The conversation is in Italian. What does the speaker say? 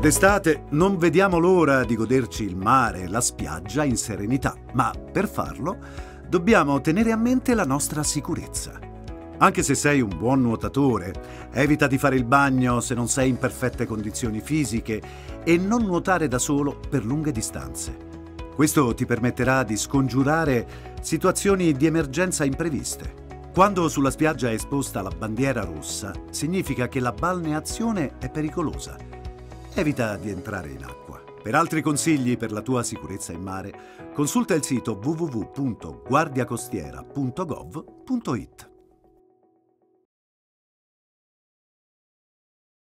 D'estate non vediamo l'ora di goderci il mare e la spiaggia in serenità, ma per farlo dobbiamo tenere a mente la nostra sicurezza. Anche se sei un buon nuotatore, evita di fare il bagno se non sei in perfette condizioni fisiche e non nuotare da solo per lunghe distanze. Questo ti permetterà di scongiurare situazioni di emergenza impreviste. Quando sulla spiaggia è esposta la bandiera rossa, significa che la balneazione è pericolosa evita di entrare in acqua. Per altri consigli per la tua sicurezza in mare, consulta il sito www.guardiacostiera.gov.it.